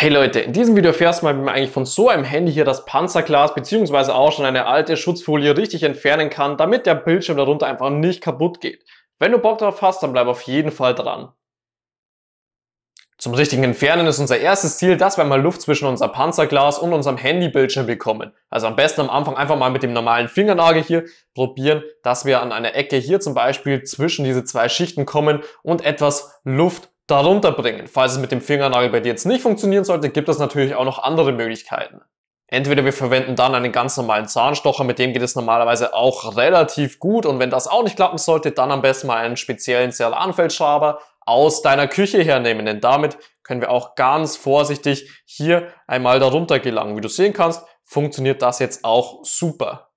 Hey Leute, in diesem Video erfährst du mal, wie man eigentlich von so einem Handy hier das Panzerglas bzw. auch schon eine alte Schutzfolie richtig entfernen kann, damit der Bildschirm darunter einfach nicht kaputt geht. Wenn du Bock drauf hast, dann bleib auf jeden Fall dran. Zum richtigen Entfernen ist unser erstes Ziel, dass wir mal Luft zwischen unser Panzerglas und unserem Handybildschirm bekommen. Also am besten am Anfang einfach mal mit dem normalen Fingernagel hier probieren, dass wir an einer Ecke hier zum Beispiel zwischen diese zwei Schichten kommen und etwas Luft darunter bringen. Falls es mit dem Fingernagel bei dir jetzt nicht funktionieren sollte, gibt es natürlich auch noch andere Möglichkeiten. Entweder wir verwenden dann einen ganz normalen Zahnstocher, mit dem geht es normalerweise auch relativ gut und wenn das auch nicht klappen sollte, dann am besten mal einen speziellen Ceranfeldschaber aus deiner Küche hernehmen, denn damit können wir auch ganz vorsichtig hier einmal darunter gelangen. Wie du sehen kannst, funktioniert das jetzt auch super.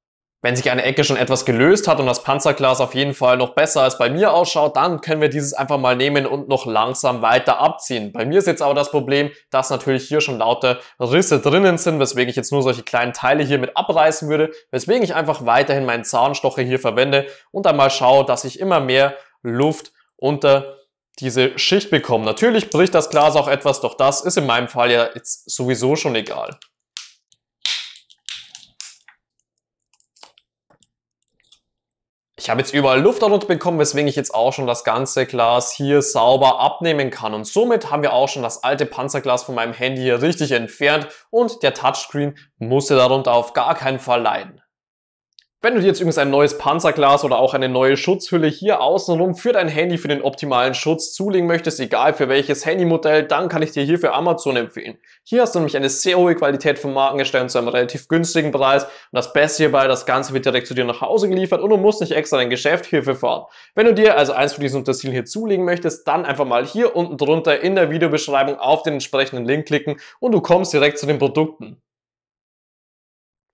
Wenn sich eine Ecke schon etwas gelöst hat und das Panzerglas auf jeden Fall noch besser als bei mir ausschaut, dann können wir dieses einfach mal nehmen und noch langsam weiter abziehen. Bei mir ist jetzt aber das Problem, dass natürlich hier schon lauter Risse drinnen sind, weswegen ich jetzt nur solche kleinen Teile hier mit abreißen würde, weswegen ich einfach weiterhin meinen Zahnstocher hier verwende und einmal schaue, dass ich immer mehr Luft unter diese Schicht bekomme. Natürlich bricht das Glas auch etwas, doch das ist in meinem Fall ja jetzt sowieso schon egal. Ich habe jetzt überall Luft darunter bekommen, weswegen ich jetzt auch schon das ganze Glas hier sauber abnehmen kann. Und somit haben wir auch schon das alte Panzerglas von meinem Handy hier richtig entfernt und der Touchscreen musste darunter auf gar keinen Fall leiden. Wenn du dir jetzt übrigens ein neues Panzerglas oder auch eine neue Schutzhülle hier außenrum für dein Handy für den optimalen Schutz zulegen möchtest, egal für welches Handymodell, dann kann ich dir hier für Amazon empfehlen. Hier hast du nämlich eine sehr hohe Qualität von Markenherstellern zu einem relativ günstigen Preis und das Beste hierbei, das Ganze wird direkt zu dir nach Hause geliefert und du musst nicht extra dein Geschäft hierfür fahren. Wenn du dir also eins von diesen Utensilien hier zulegen möchtest, dann einfach mal hier unten drunter in der Videobeschreibung auf den entsprechenden Link klicken und du kommst direkt zu den Produkten.